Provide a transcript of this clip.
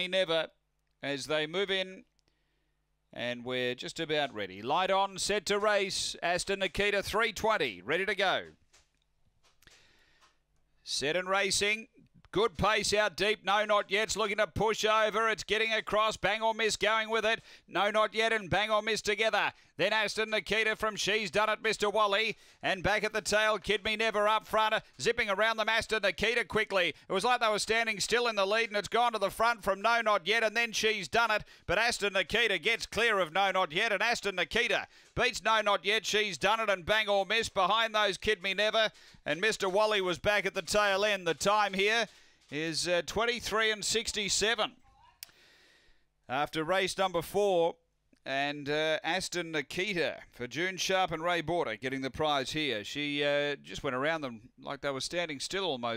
Never as they move in. And we're just about ready. Light on, set to race. Aston Nikita 320, ready to go. Set and racing. Good pace out deep. No, not yet. It's looking to push over. It's getting across. Bang or miss going with it. No, not yet. And bang or miss together. Then Aston Nikita from She's Done It, Mr. Wally. And back at the tail, Kid Me Never up front. Zipping around them, Aston Nikita quickly. It was like they were standing still in the lead and it's gone to the front from No, Not Yet. And then She's Done It. But Aston Nikita gets clear of No, Not Yet. And Aston Nikita beats No, Not Yet. She's Done It and bang or miss behind those Kid Me Never. And Mr. Wally was back at the tail end. The time here is uh, 23 and 67 after race number four. And uh, Aston Nikita for June Sharp and Ray Border getting the prize here. She uh, just went around them like they were standing still almost.